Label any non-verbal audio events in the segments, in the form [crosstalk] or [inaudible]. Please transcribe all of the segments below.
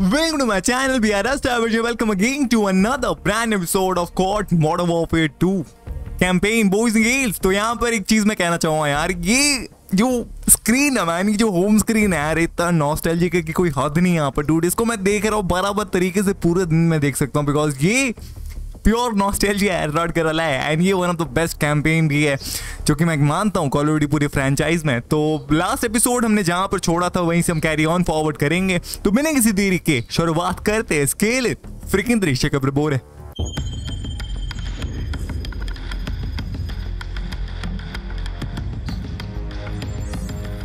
Welcome to my channel, we. Welcome again to another brand episode of COD Modern Warfare 2 campaign boys and girls तो यहाँ पर एक चीज़ मैं कहना चाहूँगा यार ये जो स्क्रीन है मैन जो होम स्क्रीन है यार इतना नॉस्टैल्जिक है कि कोई हद नहीं यहाँ पर डूड इसको मैं देख रहा हूँ बराबर तरीके से पूरे दिन में देख सकता हूँ बिकॉज़ ये प्योर नॉस्टैल्जिया है रॉड कर वाला है एंड ये one of the best campaign भी है जो कि मैं मानता हूँ कॉल ऑफ़ पूरी फ्रेंचाइज में। तो लास्ट एपिसोड हमने जहाँ पर छोड़ा था वहीं से हम कैरी ऑन फॉरवर्ड करेंगे। तो बिना किसी देरी के शुरुआत करते हैं स्केल इट फ्रिकिंग दृश्य कब्र बोर है।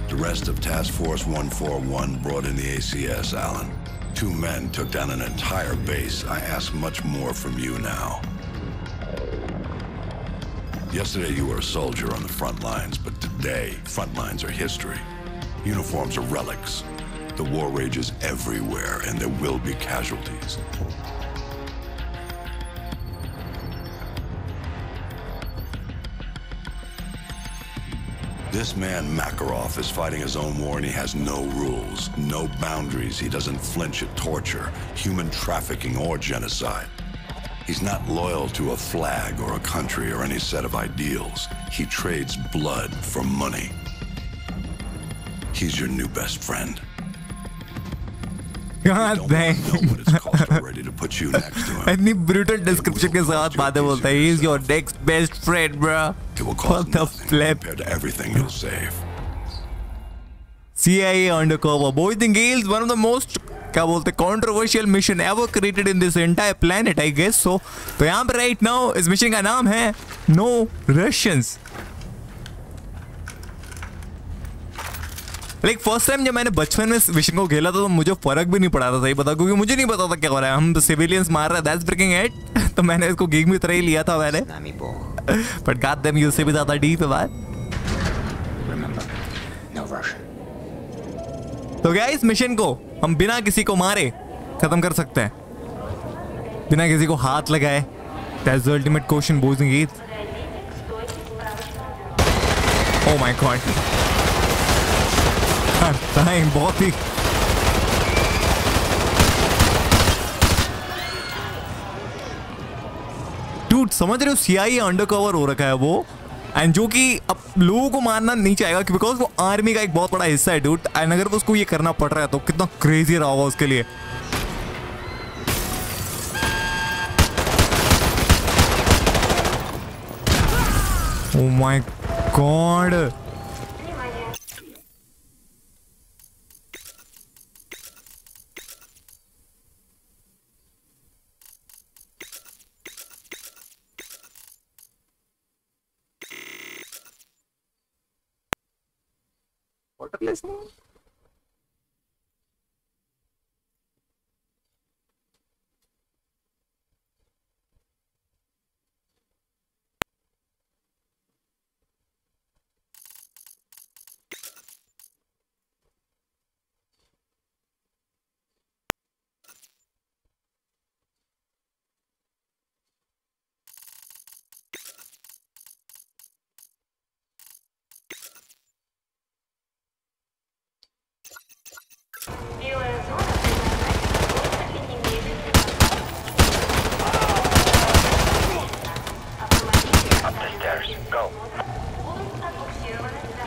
The rest of Task Force 141 brought in the ACS, Alan. Two men took down an entire base. I ask much more from you now. Yesterday you were a soldier on the front lines, but today, front lines are history. Uniforms are relics. The war rages everywhere, and there will be casualties. This man, Makarov, is fighting his own war and he has no rules, no boundaries. He doesn't flinch at torture, human trafficking, or genocide. He's not loyal to a flag or a country or any set of ideals. He trades blood for money. He's your new best friend. God Don't dang. know what it's cost already to put you next to him. इतनी brutal description के साथ बातें बोलता है is your next best friend bro It will cost What the nothing flip? compared to everything you'll save. CIA undercover boys and girls one of the most क्या बोलते controversial mission ever created in this entire planet I guess so तो यहाँ पर right now इस mission का नाम है no Russians like first time जब मैंने बचपन में इस मिशन को खेला था तो मुझे फ़र्क भी नहीं पड़ा था सही बता? क्योंकि मुझे नहीं पता था क्या हो रहा है। हम तो सिविलियंस मार रहे हैं दैट्स ब्रेकिंग इट तो मैंने इसको गेम की तरह ही लिया था मैंने गात देम यूज़ से भी डीप है बात Remember, no Russian. तो क्या इस मिशन को हम बिना किसी को मारे खत्म कर सकते हैं। बिना किसी को हाथ लगाए that's the ultimate question boys and girls my god time बहुत ही समझ रहे हो? सीआईए अंडरकवर हो रखा है वो। एंड जो कि अब लोगों को मारना नहीं चाहेगा बिकॉज़ वो आर्मी का एक बहुत बड़ा हिस्सा है डूट एंड अगर उसको ये करना पड़ रहा है तो कितना क्रेजी रहा होगा उसके लिए। Oh water less?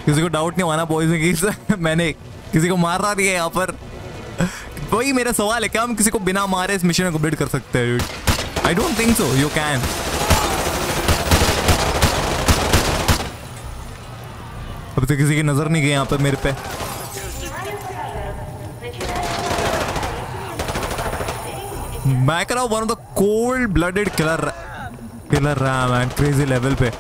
किसी को डाउट नहीं होना बॉयज़ की मैंने किसी को मार रहा है यहाँ पर। वही मेरा सवाल है, क्या हम किसी को बिना मारे इस मिशन को कंप्लीट कर सकते हैं? I don't think so you can अब तो किसी की नज़र नहीं गई यहाँ पर मेरे पे। मैं कह रहा हूँ one of the cold blooded killer killer रहा मैन क्रेजी लेवल पे।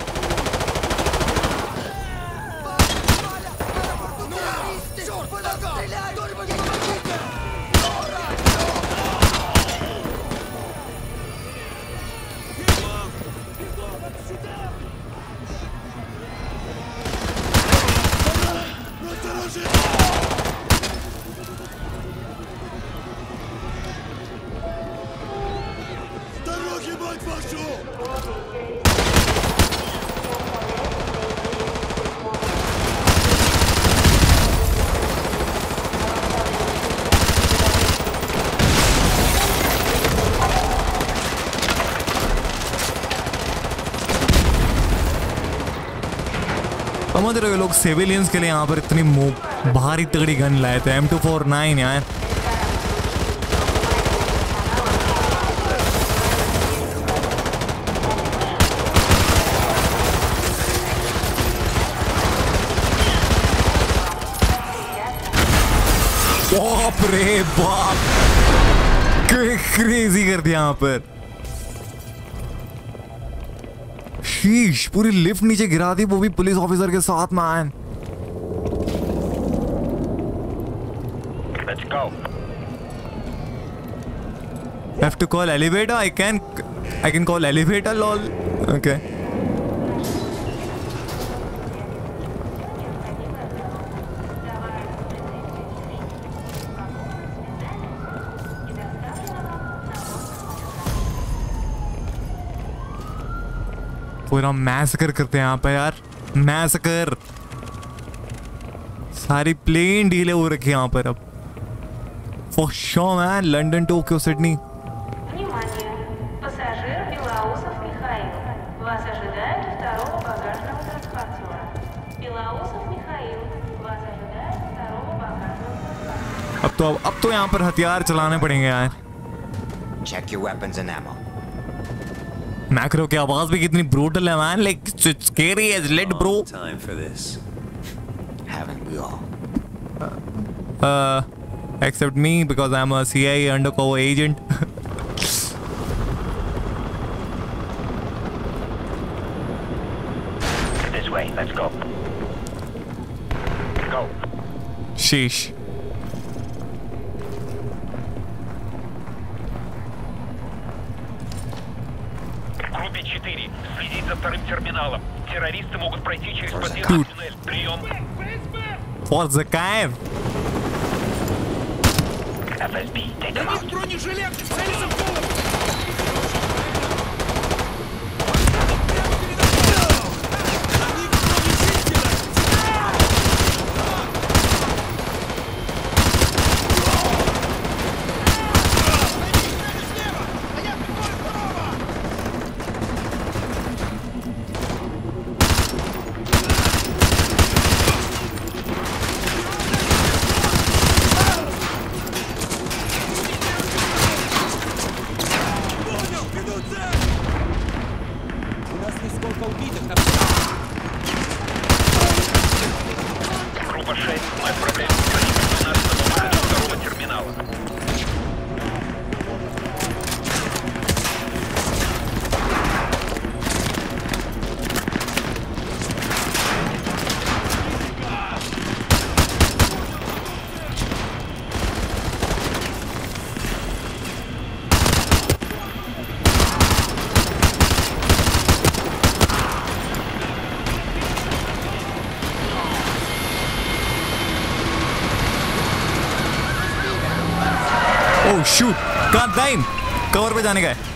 समझ रहे हो लोग सिविलियंस के लिए यहाँ पर इतनी भारी तगड़ी गन लाए थे। एम टू फोर नाइन यार। बाप रे बाप। क्रेजी कर दिया यहाँ पर। शीश पूरी लिफ्ट नीचे गिरा दी वो भी पुलिस ऑफिसर के साथ man have to call elevator i can i can call elevator lol okay पूरा मैसकर करते हैं यहाँ पे यार। मैसकर। सारी प्लेन डीले हो रखी है यहाँ पर अब। For sure man London Tokyo Sydney अब तो अब, अब तो यहाँ पर हथियार चलाने पड़ेंगे यार। Check you weapons and ammo macro की आवाज़ भी कितनी ब्रूटल है man like scary edge let bro Time for this. Haven't we all? except me because I'm a CIA undercover agent This way. Let's go. Go. sheesh за вторым терминалом. Террористы могут пройти через подземный туннель. Прием. Форт the Каев? Да не в бронежилет! Цель पे जाने का है।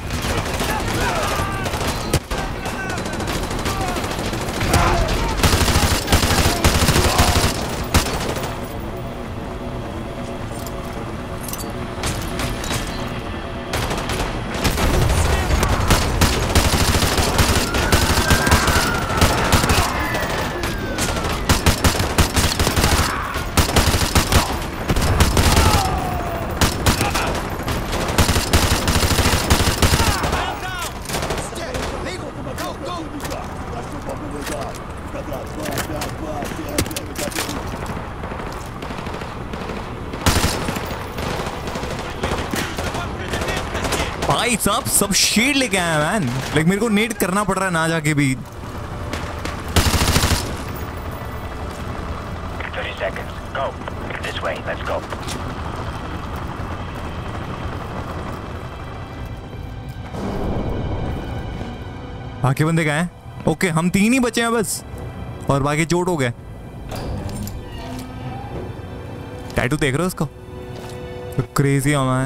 सब शीट लेके आया मैन लाइक मेरे को नीट करना पड़ रहा है ना जाके भी 30 seconds. Go. This way. Let's go. बाकी बंदे गए ओके हम तीन ही बचे हैं बस और बाकी चोट हो गए टैटू देख रहे हो उसको क्रेजी हवा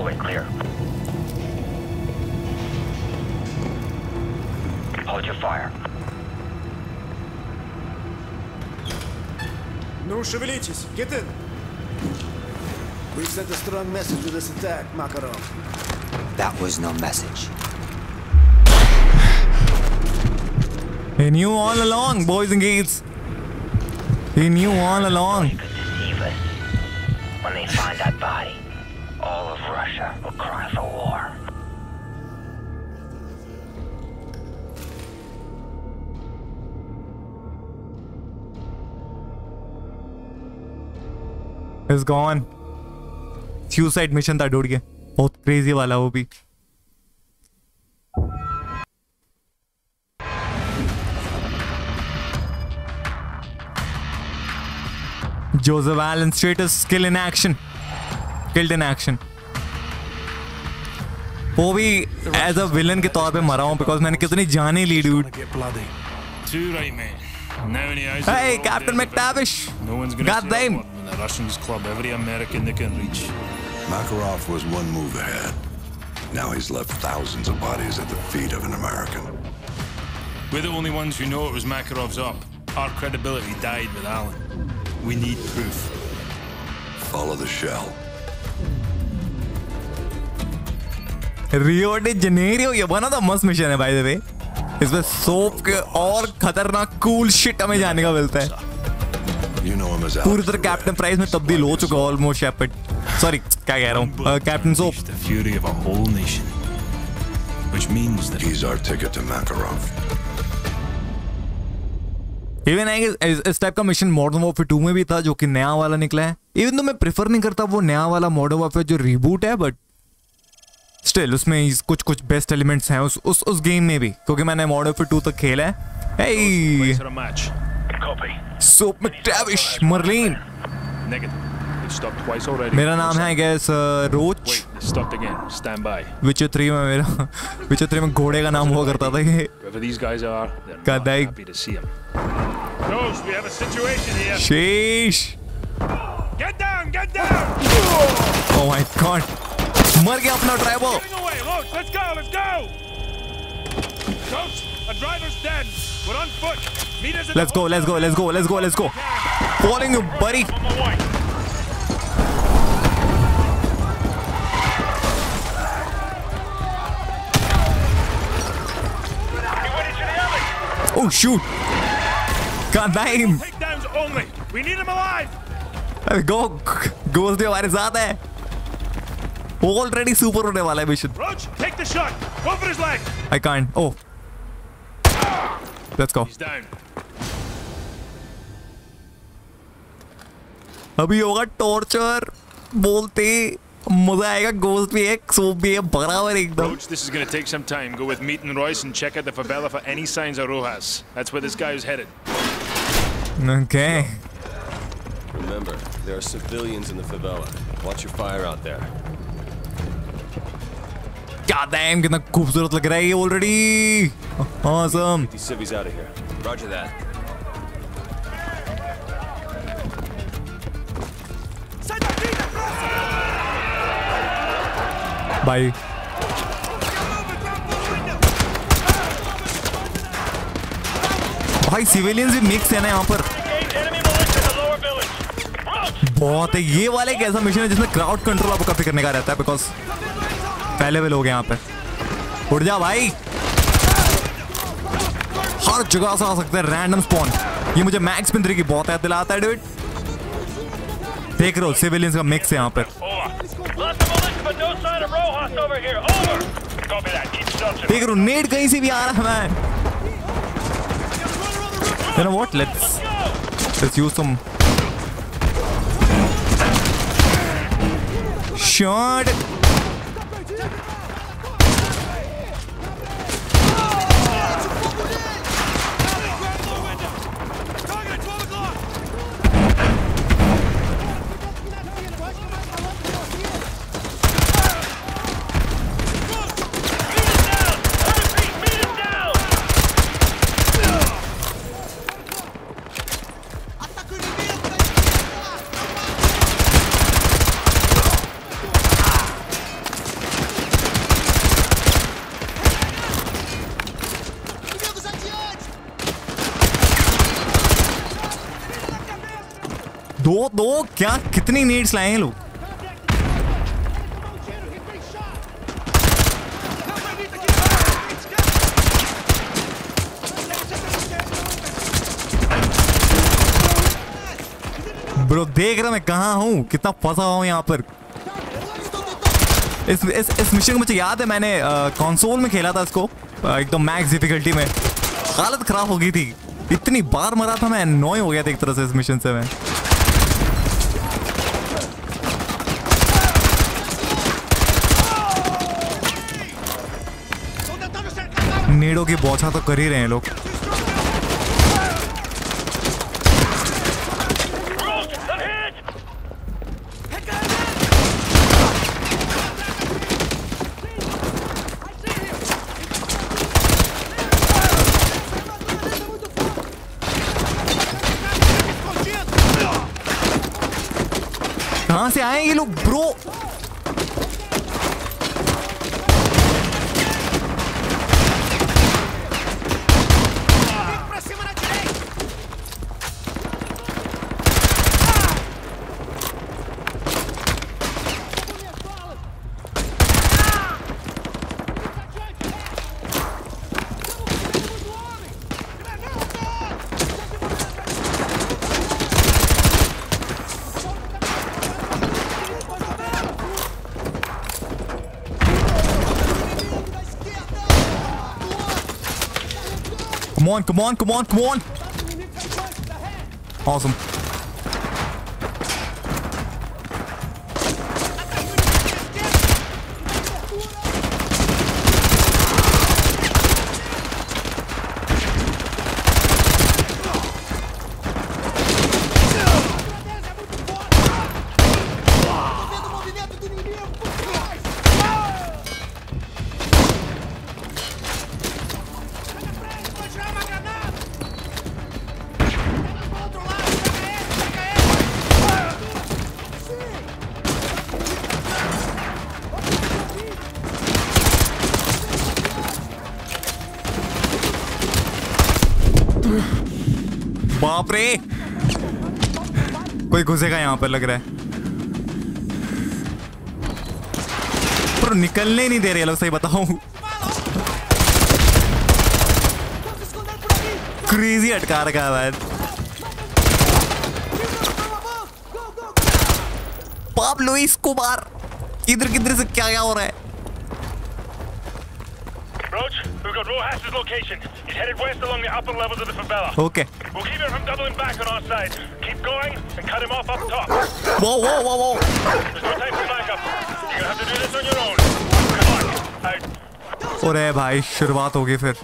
Hallway clear. Hold your fire. Ну, шевелитесь. Get in. We've sent a strong message with this attack, Makarov. That was no message. He knew all along, boys and girls. He knew all along. They could deceive us. When they find that body, all of Russia will cry for war. Is gone. Suicide mission था dude के बहुत crazy वाला वो भी Joseph Allen status skill in action. Killed in action. वो भी as a villain के तौर पे मरा हूँ बिकॉज मैंने कितनी जाने ली dude Get bloody. Too right, mate. Now in the eyes Hey, of the world, Captain David, McTavish. No one's gonna God say a damn. word when the Russians club every American they can reach. Makarov was one move ahead. Now he's left thousands of bodies at the feet of an American. We're the only ones who know it was Makarov's up. Our credibility died with Allen. We need proof. Follow the shell. Rio de Janeiro ये बना था मस्त mission है the way इसमें soap के और खतरनाक cool shit हमें जाने का मिलता है। पूरी तरह कैप्टन प्राइस में तब्दील हो चुका ऑलमोस्ट शेपर्ड सॉरी क्या कह रहा हूँ? Captain Soap nation. Which means that He's our ticket to Makarov. Even इस, टाइप का मिशन मॉडर्न वॉरफेयर 2 में भी था जो कि नया वाला निकला है। इवन तो मैं प्रेफर नहीं करता वो नया वाला मॉडर्न वॉरफेयर जो रिबूट है बट स्टिल उसमें कुछ कुछ बेस्ट एलिमेंट्स हैं उस उस उस गेम में भी क्योंकि मैंने मॉडल फिर टू तक खेला है। Hey! मर्लिन मेरा नाम है गैस रोच विचो थ्री में मेरा विचो में घोड़े का नाम हुआ करता था कदाई मर गया अपना driver Getting away, Loach, let's go, let's go! Ghost, a driver's dead. We're on foot. Meet us at Let's the go, let's go, let's go, let's go, let's go. Following you, buddy. On my way. He went into the alley. Oh shoot. God damn. Takedowns only. We need him alive. अरे go. Ghost भी हमारे साथ है. Go for his leg. I can't. Oh. Let's go. He's down. अभी होगा torture बोलते मजा आएगा गोस्ट भी है सोप भी है बराबर एकदम Roach, this is going to take some time. Go with Meat and Royce and check out the favela for any signs of Rojas. That's where this guy is headed. Okay. Remember, there are civilians in the favela. Watch your fire out there. God damn कितना खूबसूरत लग रहा है ये already that. भाई भाई civilians भी mix है ना यहाँ पर बहुत है ये वाला एक ऐसा मिशन है जिसमें क्राउड कंट्रोल आपको काफ़ी करने का रहता है बिकॉज़ पहले वे लोग यहाँ पे। उड़ जा भाई। हर जगह से आ सकते हैं रैंडम स्पॉन ये मुझे मैक्स पिंद्री की बहुत याद दिलाता है डेविड देख रहे हो सिविलियंस का मिक्स है यहाँ पर देख रहा हूँ नेट कहीं से भी आ रहा है मैं You know what? Let's let's use. दो, क्या कितनी नीड्स लाए हैं लोग? ब्रो, देख रहा मैं कहा हूँ? कितना फंसा हुआ यहाँ पर। इस इस इस मिशन को मुझे याद है, मैंने कंसोल में खेला था इसको एकदम मैक्स डिफिकल्टी में। हालत ख़राब हो गई थी। इतनी बार मरा था मैं नॉय हो गया था एक तरह से इस मिशन से मैं। नेड़ों की बौछा तो कर ही रहे हैं लोग। कहाँ से आए ये लोग? Bro Come on, come on, come on, come on. Awesome. कोई घुसेगा यहाँ पर लग रहा है पर निकलने नहीं दे रहे लोग सही बताऊँ क्रेजी अटका रखा है भाई पाब्लो कुमार इधर किधर से क्या क्या हो रहा है Roach, we've got Rojas' location. He's headed west along the upper levels of the favela. Okay We'll keep him from doubling back on our side. Keep going and cut him off up top. वो वो वो वो There's no time for backup. You're gonna have to do this on your own. Good luck. Out. अरे भाई शुरुआत होगी फिर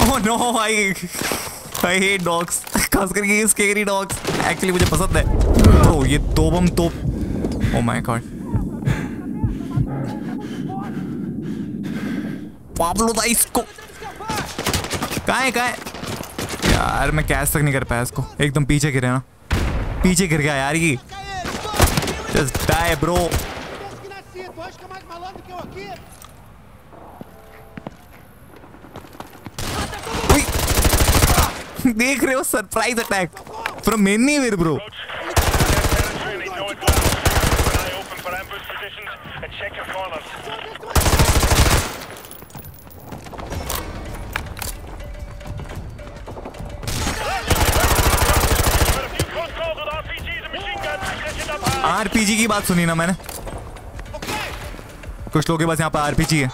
ओह no I I hate dogs खास करके ये स्केरी डॉग्स एक्चुअली मुझे पसंद है ओ ये दो बम तो ओ माय गॉड पाब्लो दा इसको कहाँ है कहाँ है यार, मैं कैच तक नहीं कर पाया इसको। एकदम पीछे गिरे ना। पीछे गिर गया यार ये। डाई ब्रो [laughs] देख रहे हो surprise attack from many where bro RPG की बात सुनी ना मैंने। कुछ लोग के पास यहाँ पर आरपीजी है।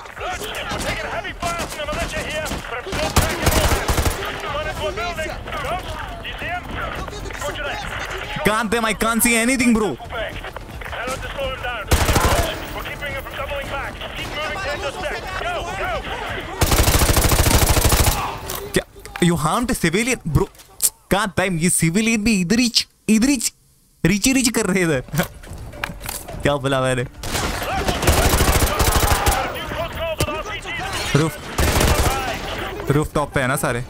कांत है my can't see anything bro you harm civilian bro can't time ये सिविलियन भी इधर इधर ही रिच रिच कर रहे इधर। क्या बोला मैंने? रूफ रूफ टॉप पे है ना सारे?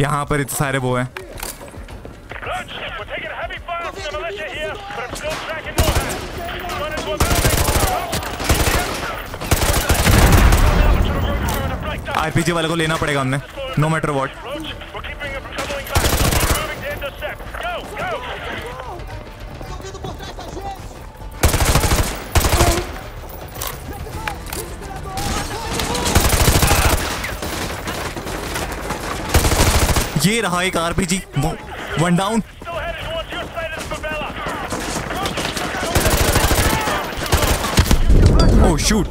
यहाँ पर इतने सारे वो हैं। आईपीजी वाले को लेना पड़ेगा हमने नो मैटर व्हाट ये रहा एक RPG one down Oh shoot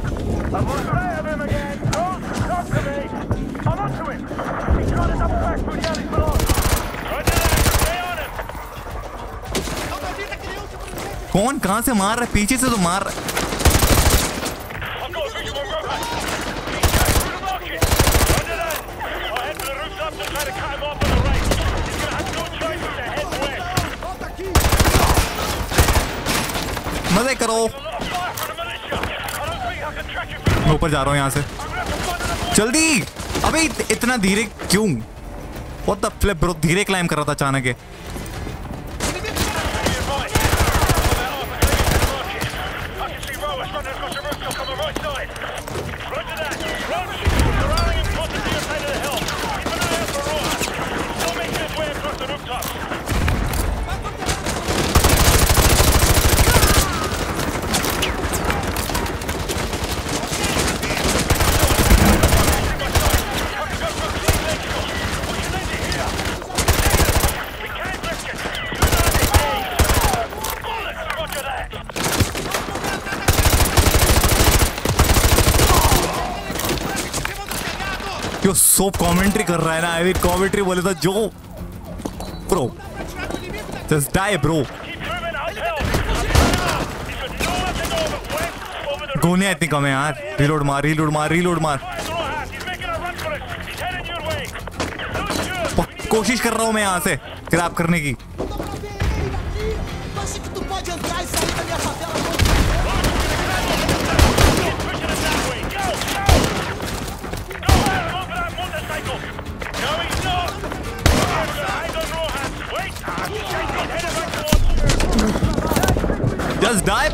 कौन कहाँ से मार रहा है? पीछे से तो मार रहा है। करो। मैं ऊपर जा रहा हूँ यहाँ से। जल्दी! अभी इतना धीरे क्यों? बहुत फ्लिप ब्रो धीरे क्लाइम कर रहा था अचानक जो सोप कॉमेंट्री कर रहा है ना आई कॉमेंट्री बोले था जो pro just die bro gonna इतनी कम है यार। रीलोड मार रीलोड मार रीलोड मार। कोशिश कर रहा हूँ मैं यहाँ से क्रैप करने की।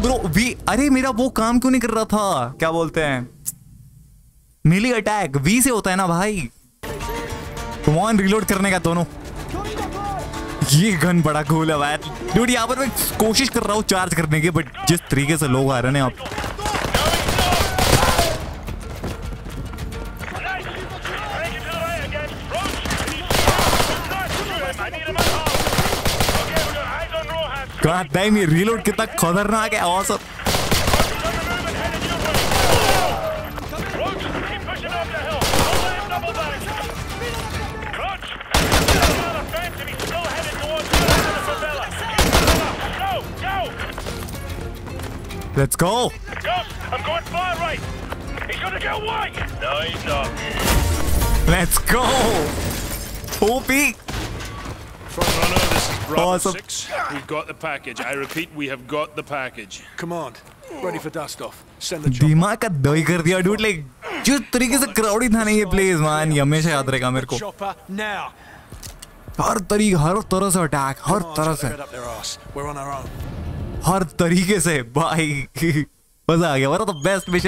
ब्रो, वी, अरे मेरा वो काम क्यों नहीं कर रहा था? क्या बोलते हैं? मिली अटैक वी से होता है ना भाई? वन रिलोड करने का दोनों। ये गन बड़ा कूल है भाई। यहाँ पर मैं कोशिश कर रहा हूँ चार्ज करने की बट जिस तरीके से लोग आ रहे हैं आप he's still headed towards the rest of the favela. Go, go! Let's go Ghost, I'm going far right. He's gonna get white. No, he's not. Let's go OP Front runner, this is Bravo Awesome. 6. We've got the package. I repeat, we have got the package. Command, ready for dust off. Send the chopper. दिमाग का दही कर दिया dude like जिस तरीके से crowdy था ना ये प्लेस मान ये हमेशा याद रहेगा मेरे को. हर तरीके हर तरह से अटैक हर तरह से. हर तरीके से भाई मज़ा आ गया ऑफ़ द बेस्ट मिशन